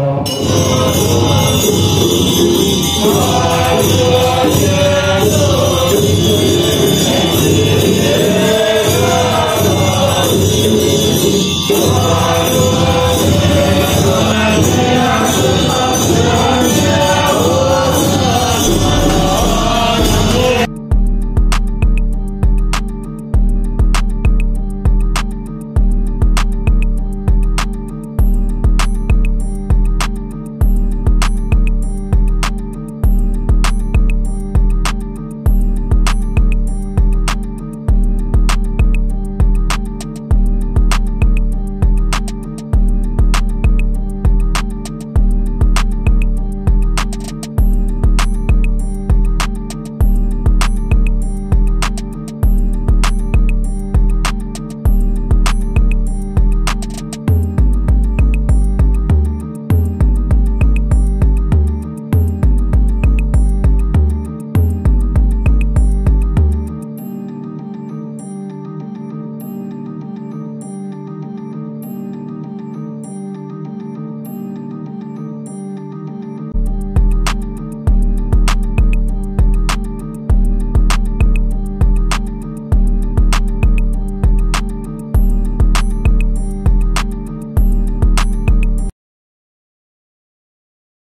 Oh,